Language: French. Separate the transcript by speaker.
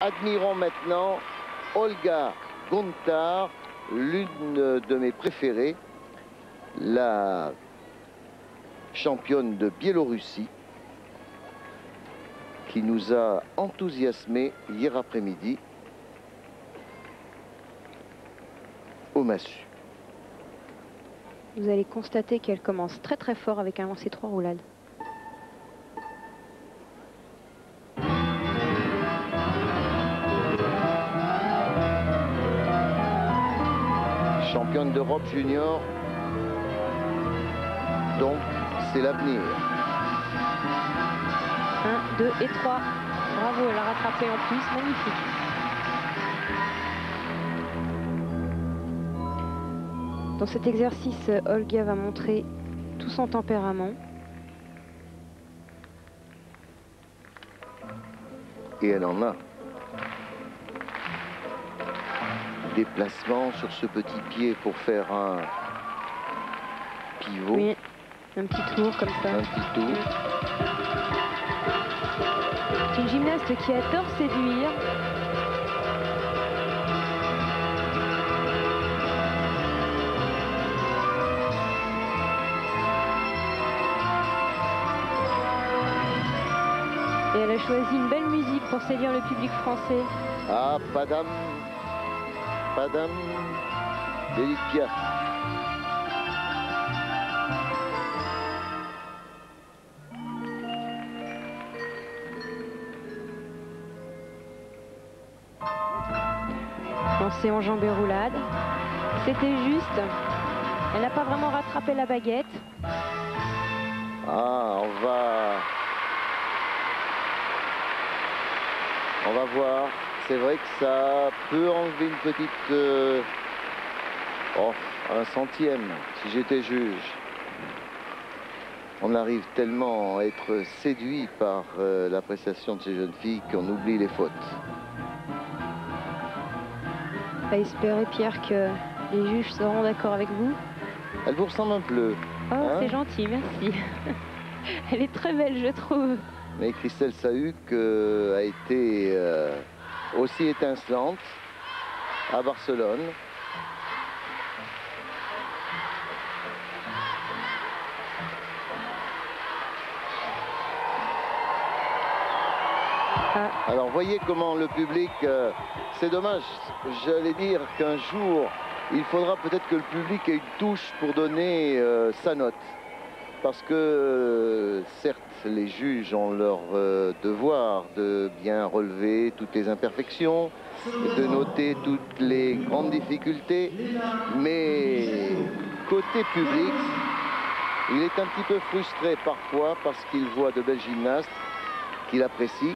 Speaker 1: Admirons maintenant Olga Gontar, l'une de mes préférées, la championne de Biélorussie, qui nous a enthousiasmés hier après-midi au Massu.
Speaker 2: Vous allez constater qu'elle commence très très fort avec un lancer 3 roulades.
Speaker 1: Championne d'Europe junior. Donc, c'est l'avenir.
Speaker 2: 1, 2 et 3. Bravo, elle a rattrapé en plus. Magnifique. Dans cet exercice, Olga va montrer tout son tempérament.
Speaker 1: Et elle en a. déplacement sur ce petit pied pour faire un pivot.
Speaker 2: Oui, un petit tour comme ça.
Speaker 1: Un petit tour.
Speaker 2: C'est une gymnaste qui adore séduire. Et elle a choisi une belle musique pour séduire le public français.
Speaker 1: Ah, Madame Delicia.
Speaker 2: Lancé en jambes et roulade. C'était juste. Elle n'a pas vraiment rattrapé la baguette.
Speaker 1: Ah, on va... On va voir c'est vrai que ça peut enlever une petite... Euh, oh, un centième, si j'étais juge. On arrive tellement à être séduit par euh, l'appréciation de ces jeunes filles qu'on oublie les fautes.
Speaker 2: À espérer, Pierre, que les juges seront d'accord avec vous.
Speaker 1: Elle vous ressemble un peu.
Speaker 2: Oh, hein c'est gentil, merci. Elle est très belle, je trouve.
Speaker 1: Mais Christelle Sahuc euh, a été aussi étincelante à Barcelone. Alors voyez comment le public, euh, c'est dommage, j'allais dire qu'un jour, il faudra peut-être que le public ait une touche pour donner euh, sa note parce que euh, certes les juges ont leur euh, devoir de bien relever toutes les imperfections, de noter toutes les grandes difficultés, mais côté public, il est un petit peu frustré parfois parce qu'il voit de belles gymnastes qu'il apprécie